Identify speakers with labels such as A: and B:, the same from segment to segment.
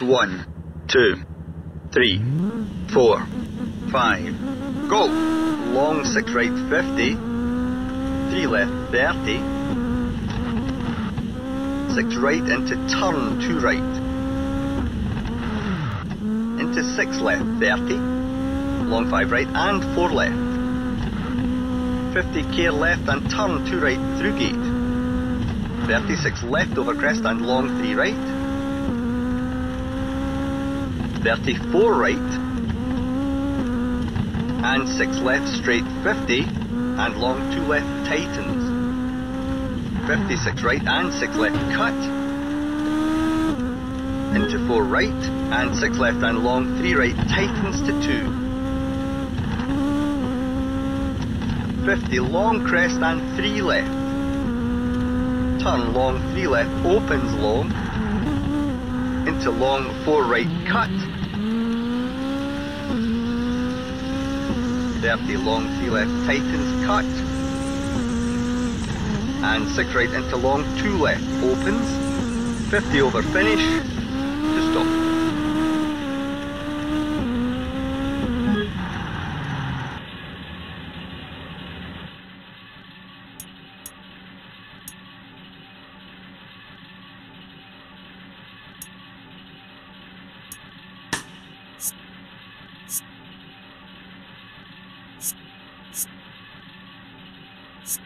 A: One, two, three, four, five. Go! Long six right 50. Three left 30. Six right into turn two right. Into six left 30. Long five right and four left. 50 care left and turn two right through gate. 36 left over crest and long three right. 34 right and 6 left straight 50 and long 2 left tightens 56 right and 6 left cut into 4 right and 6 left and long 3 right tightens to 2 50 long crest and 3 left. Turn long 3 left opens long into long 4 right cut 30 long 3 left tightens cut. And 6 right into long 2 left opens. 50 over finish to stop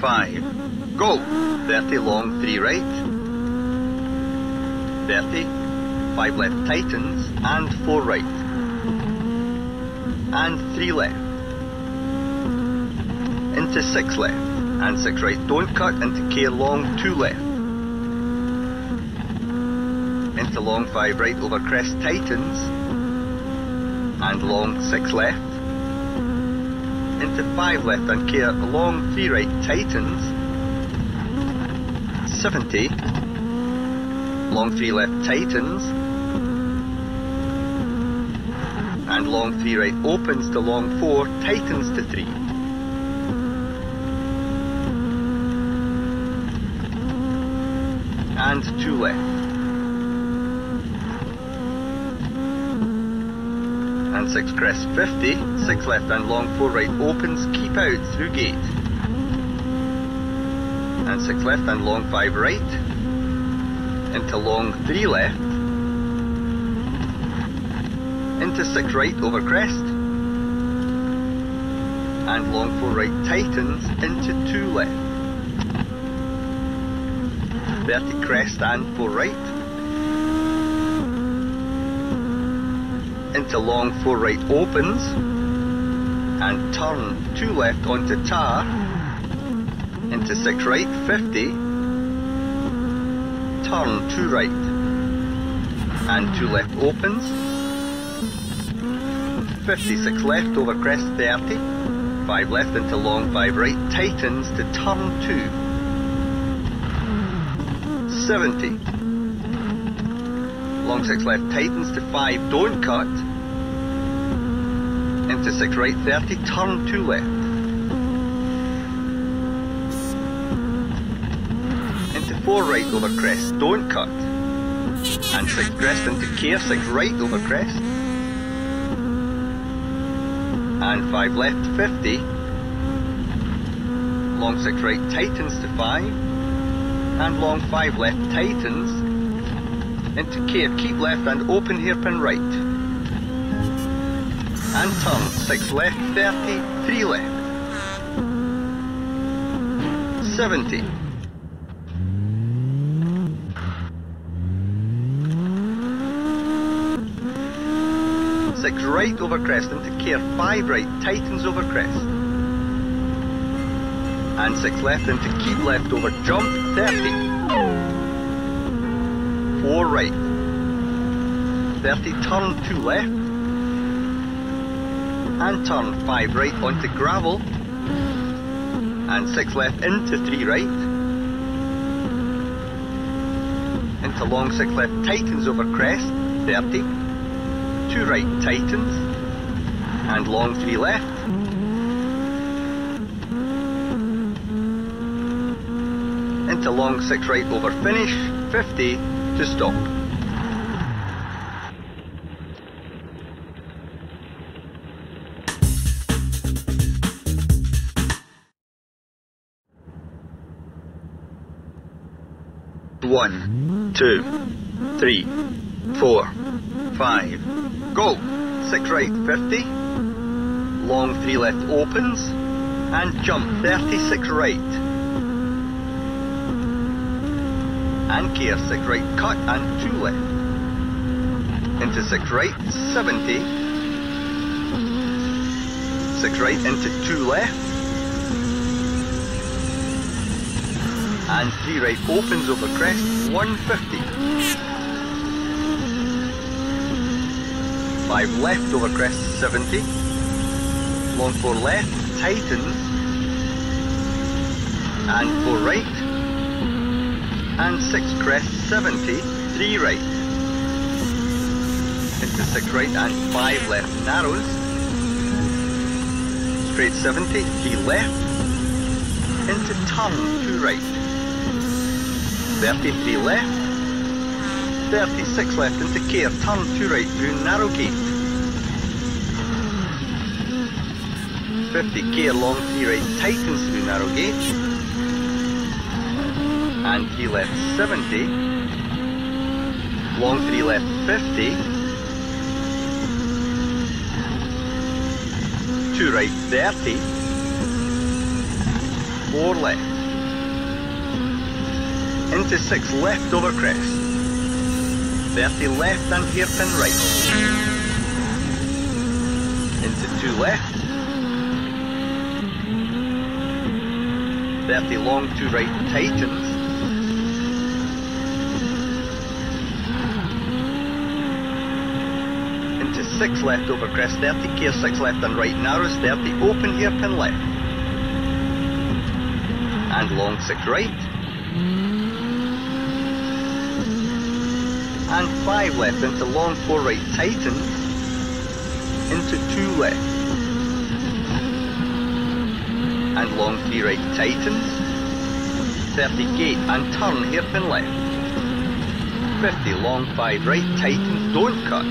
A: five. Go! 30 long, 3 right. 30. 5 left tightens and 4 right. And 3 left. Into 6 left. And 6 right. Don't cut into care long, 2 left. Into long 5 right over crest tightens. And long 6 left into 5 left and care long 3 right tightens 70 long 3 left tightens and long 3 right opens to long 4 tightens to 3 and 2 left 6 crest 50, 6 left and long 4 right opens, keep out through gate. And 6 left and long 5 right, into long 3 left, into 6 right over crest, and long 4 right tightens into 2 left. 30 crest and 4 right, into long 4 right opens and turn 2 left onto tar into 6 right 50 turn 2 right. And 2 left opens 56 left over crest 30 5 left into long 5 right. Tightens to turn 2 70 long 6 left. Tightens to 5 don't cut into 6 right 30 turn 2 left into 4 right over crest don't cut. And 6 crest into care 6 right over crest. And 5 left 50 long 6 right tightens to 5 and long 5 left tightens. Into care, keep left and open hairpin right. And turn, 6 left, 30, 3 left. 70. Six right over crest into care, five right, tightens over crest. And six left into keep left over jump, 30 four right. 30, turn 2 left. And turn 5 right onto gravel. And 6 left into 3 right. Into long 6 left, tightens over crest, 30. 2 right, tightens. And long 3 left. Into long 6 right over finish, 50 to stop. One, two, three, four, five. Go! Six right, 50. Long three left opens. And jump, 36 right. And gear, six right, cut and two left. Into six right, 70. Six right into two left. And three right opens over crest 150. Five left over crest 70. Long four left tightens. And four right. And six crest 70. Three right. Into six right and five left narrows. Straight 70. Three left. Into turn two right. 33 left, 36 left into care, turn 2 right through narrow gate. 50 care long 3 right tightens through narrow gate. And 3 left 70. Long 3 left 50. 2 right 30. 4 left into 6 left over crest. 30 left and hairpin right. Into 2 left. 30 long 2 right tightens. Into 6 left over crest, 30 gear 6 left and right narrows, 30 open hairpin left. And long 6 right. And 5 left into long 4 right tightens into 2 left and long 3 right tightens 30 gate and turn hairpin left. 50 long 5 right tightens don't cut.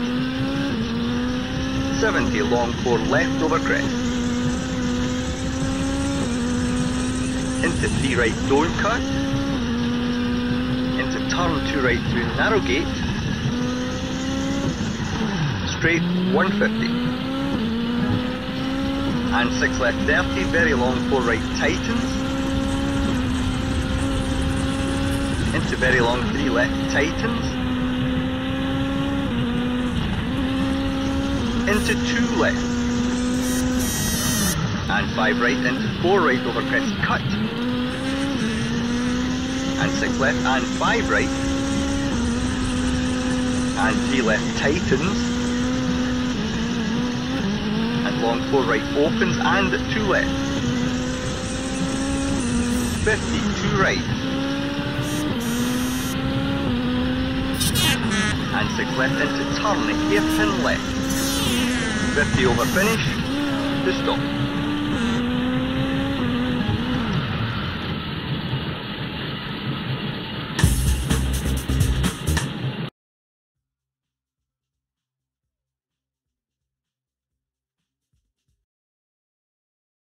A: 70 long 4 left over crest. Into 3 right don't cut. Into turn 2 right through narrow gate straight 150. And 6 left 30, very long 4 right tightens. Into very long 3 left tightens. Into 2 left. And 5 right into 4 right over crest cut. And 6 left and 5 right. And 3 left tightens long 4 right opens and 2 left. 50, 2 right. And 6 left into turn, hairpin left. 50 over finish, to stop.